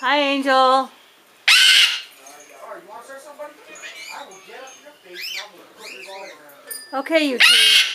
Hi, Angel. Okay, you two.